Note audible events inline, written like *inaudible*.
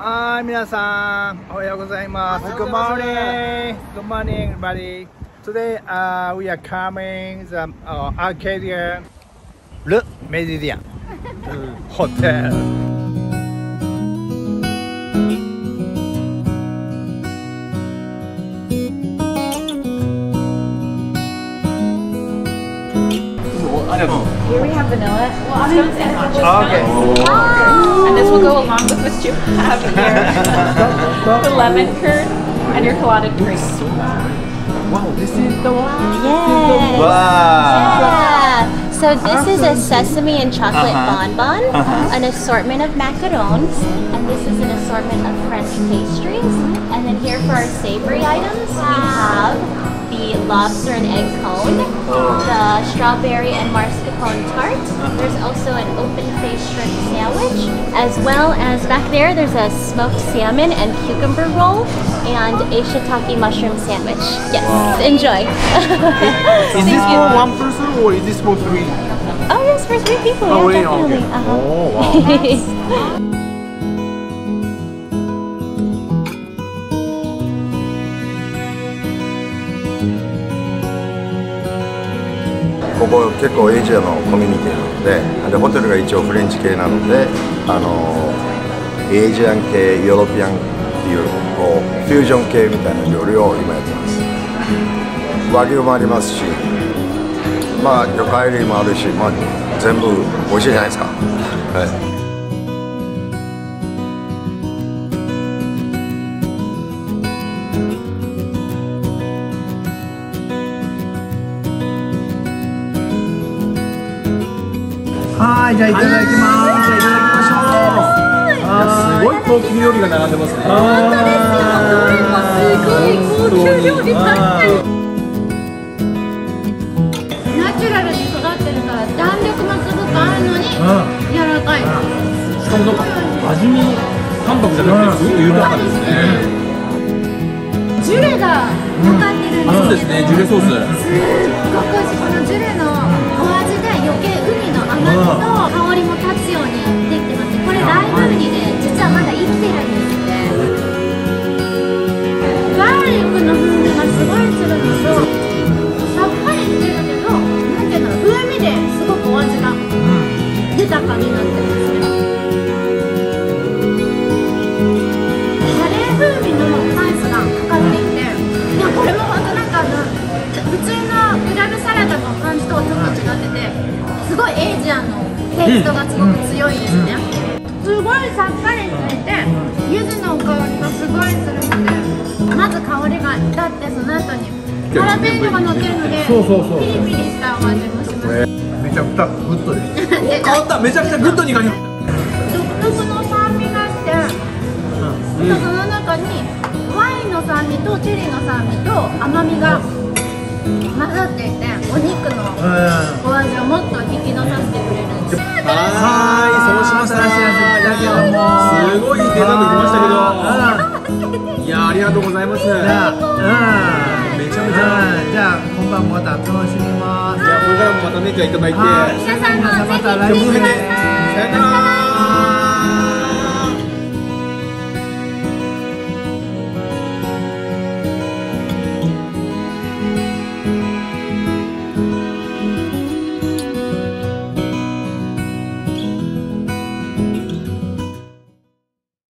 はい、皆さん、おはようございます。Good morning. Good morning, everybody. Today, uh, we are coming the uh, Arcadia Le Meridian *laughs* Hotel. Here we have vanilla. Well, I'm going to say okay. Oh. And this will go along with what you have here. *laughs* the lemon curd and your clotted cream. Wow, this is the one. Yes. Wow. Yeah. So this is a sesame and chocolate uh -huh. bonbon, uh -huh. an assortment of macarons, and this is an assortment of French pastries. And then here for our savory items, we have the lobster and egg cone, the strawberry and mascarpone tart. There's also an open-faced shrimp sandwich, as well as back there, there's a smoked salmon and cucumber roll, and a shiitake mushroom sandwich. Yes, enjoy. Is *laughs* this for one person or is this for three? Oh yes, for three people. Oh, yeah, really? definitely. Okay. Uh-huh. Oh, wow. *laughs* *laughs* ここ結構エイジアのコミュニティなのででホテルが一応フレンチ系なのであのエイジアン系ヨーロピアンっていうこうフュージョン系みたいな料理を今やってます。和牛もありますしまあ魚介類もあるし、まあ、全部美味しいじゃないですか、はい。はい、じゃあいただきます。じいただきましょう。すごい高級料理が並んでますね。すごい高級料理ばっかりナチュラルに育ってるから弾力もすごくあるのに柔らかいしかもなんか味も淡白じゃなくてすごく豊かですね。ジュレがかかってるんあ、そうですね。ジュレソース。すっごくイストがすごく強いですね、すごいさっぱりしていて柚子の香りがすごいするのでまず香りが立ってその後にハラペーニョが乗ってるのでそうそうそうピリピリしたお味もしますめちゃくちゃグッドです。で変わった。めちゃくちゃグッドに感じ。独特の酸味がして、その中にワインの酸味とチェリーの酸味と甘みが混ざっていてお肉のお味をもっとはーい、そうしました。すごいデザートきましたけど。いや、ありがとうございます。いじゃや、あ、うん。めちゃめちゃ。うんじゃあ今晩もまた楽しみます。いや、これからもまたね、じゃあいただいて。はい皆さんもぜひまた来てくださいさよなら。